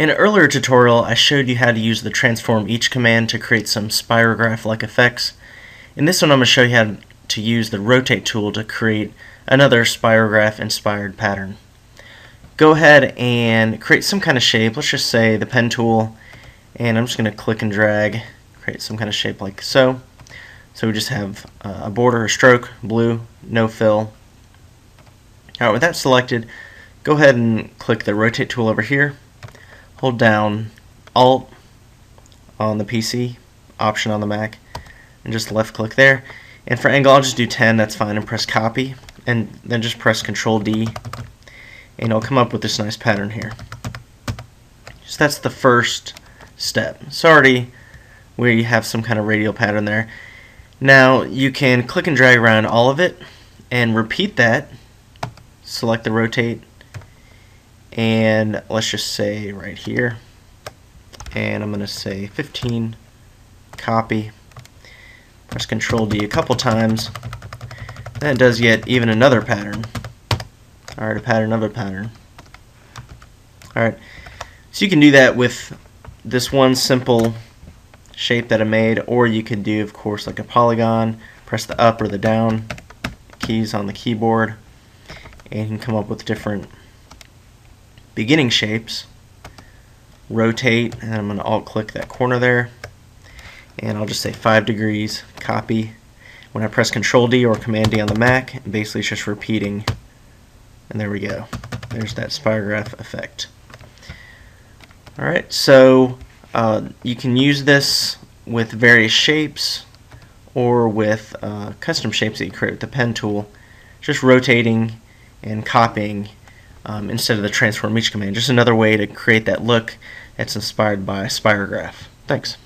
In an earlier tutorial, I showed you how to use the transform each command to create some spirograph-like effects. In this one, I'm going to show you how to use the rotate tool to create another spirograph-inspired pattern. Go ahead and create some kind of shape. Let's just say the pen tool, and I'm just going to click and drag, create some kind of shape like so. So we just have uh, a border, a stroke, blue, no fill. Alright, with that selected, go ahead and click the rotate tool over here hold down Alt on the PC, Option on the Mac, and just left click there. And for angle, I'll just do 10, that's fine, and press copy, and then just press Control D, and it'll come up with this nice pattern here. So that's the first step. It's already you have some kind of radial pattern there. Now you can click and drag around all of it and repeat that. Select the rotate and let's just say right here. And I'm going to say 15 copy. Press control D a couple times. That does yet even another pattern. Alright a pattern of a pattern alright so you can do that with this one simple shape that I made or you can do of course like a polygon. Press the up or the down keys on the keyboard and you can come up with different beginning shapes, rotate, and I'm going to alt click that corner there, and I'll just say 5 degrees, copy. When I press Control D or Command D on the Mac, basically it's just repeating, and there we go. There's that spirograph effect. Alright, so uh, you can use this with various shapes or with uh, custom shapes that you create with the pen tool, just rotating and copying um, instead of the transform each command. Just another way to create that look that's inspired by Spirograph. Thanks.